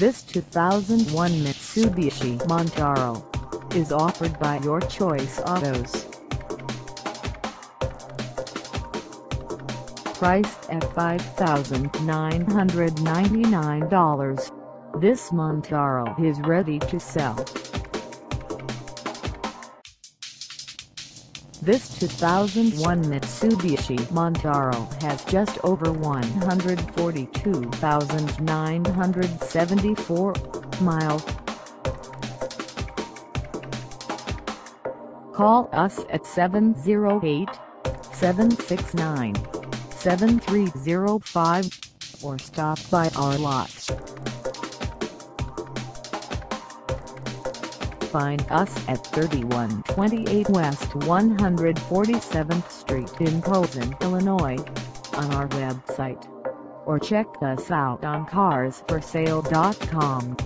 This 2001 Mitsubishi Montero is offered by Your Choice Autos. Priced at $5,999, this Montero is ready to sell. This 2001 Mitsubishi Montero has just over 142,974 miles. Call us at 708-769-7305 or stop by our lot. Find us at 3128 West 147th Street in Posen, Illinois, on our website, or check us out on carsforsale.com.